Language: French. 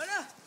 Voilà.